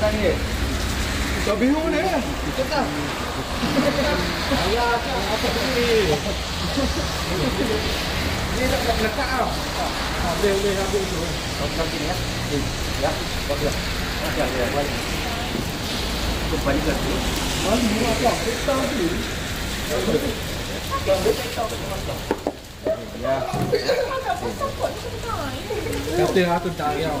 kan ni. Tak bingung ni. Cepat. Ayah apa ni? Ni tak nak lekat tau. Boleh boleh habis tu. Kau pergi ni ya. Ya. Bagus. Ya ya balik. Kau balik lagi. Mana ni apa? Kita ni. Ya. Kata aku tak tahu.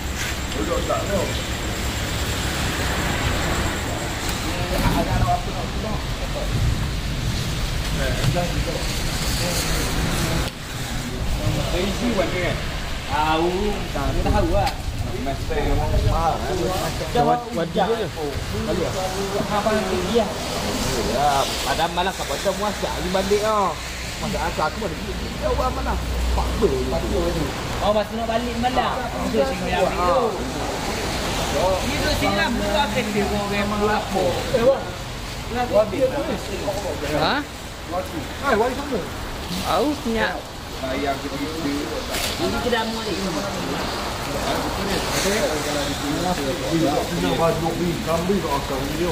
ke? Udah tak tahu. Ada apa apa nak buat? Eh, dah itu. Isi warna kan? Tahu, tak tahu lah. Mesti mahal. Jawab wajib je. Kali apa yang dia? Ya, pada malam kau baca muasa di balik ah. Masa asal aku ada jawab mana? Pak ber. Oh, masa nak balik malam. Itu sini yang itu. Sini lah buat ke dia memang lapo. Eh, wah. Ha? Hai, wali sana. Au punya. Sayang kita itu. Ini kedai mu ni. Nak baju ni, kambing kau akan video.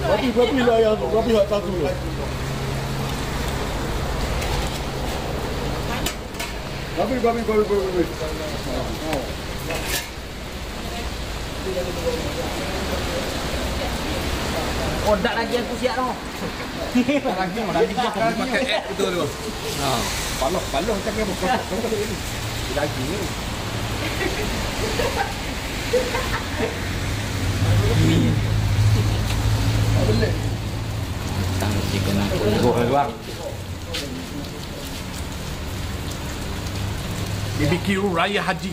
Tapi berapa lah yang berapa hak satu tu? Berapa berapa berapa berapa? Oh, dak lagi aku siap noh. Lagi ni dia pakai app itu tu. Ha. Paloh, paloh macam ni bukan. Lagi ni. Boleh. Tang si kena. Go keluar. BBQ Raya Haji.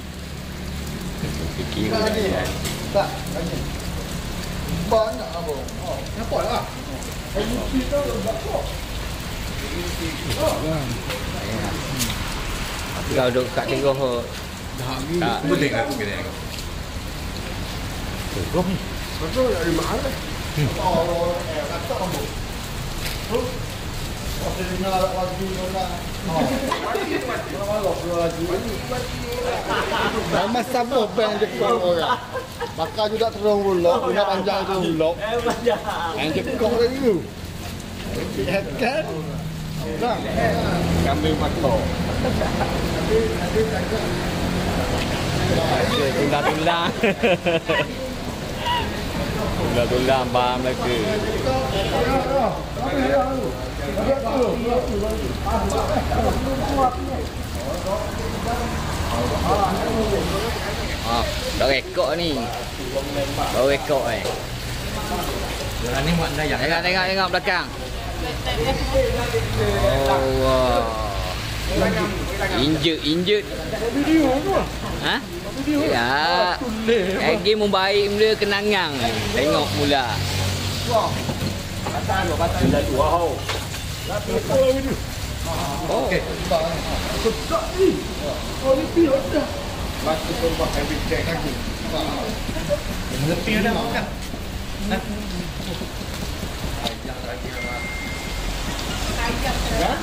Tak. Banyak apa? Oh, nampak lah. Kita tak kok. Kau duk kat tengok Tak. Boleh kan kita tengok. Betul dari mana? Oh, eh, kata apa? Oh, oh, saya dengar lagi orang. Lagi. Nama sama bang jekong orang. Maka juga terong bulok, punya panjang tu bulok. Yang jekong lagi tu. Lihat kan? Bang, Kambing makro. Tulang-tulang. Tulang-tulang faham mereka. Ah, dah rekod ni. Baru rekod eh. Ni buat dayak. Tengok tengok tengok belakang. Oh. Wow. Video tu. Ha? Ya. Lagi membaik mula kenangan. Tengok mula. Wow. Oh. Sedap ni. Oh, ni pihak dah. Batu tumpah every check lagi. Mengerti dah bukan? Ya, itu nak dalam ya. Ya. Eh?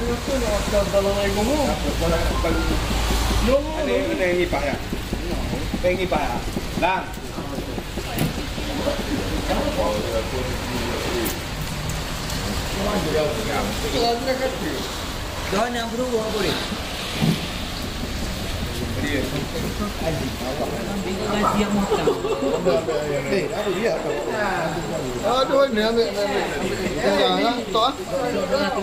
Aduh, ni ambil ambil. Eh, makan eh. Kau tak ibu aku. Tak apa. Eh, makan. Makan. Makan. Makan. Makan. Makan. Makan. Makan. Makan. Makan. Makan. Makan. Makan. Makan. Makan. Makan. Makan. Tak Makan. Makan. Makan. Makan. Makan. Makan. Makan. Makan. Makan. Makan.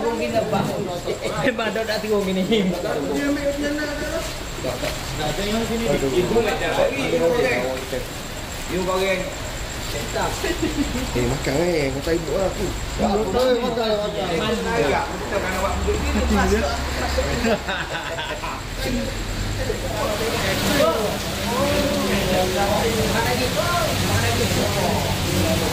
Makan. Makan.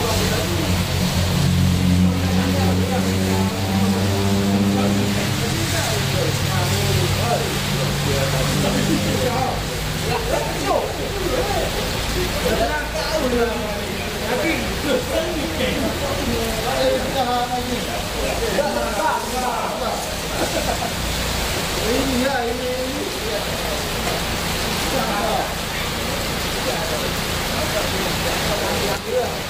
Yeah.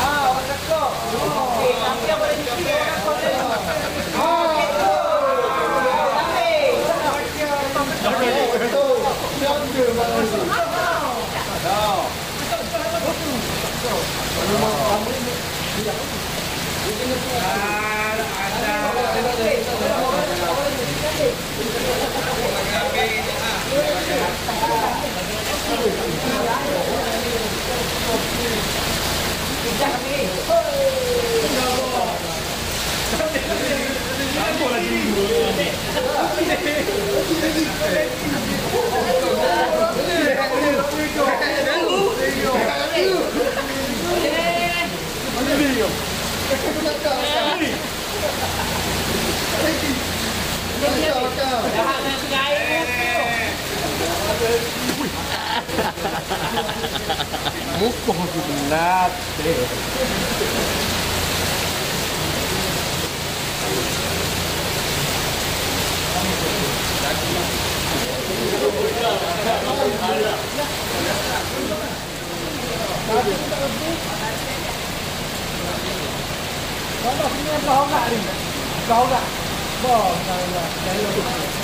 Ah, otra cosa. No, que cambia por el もっと欲しくなって。Thank you. đó là không em lo cả đi lo cả bỏ cái là cái là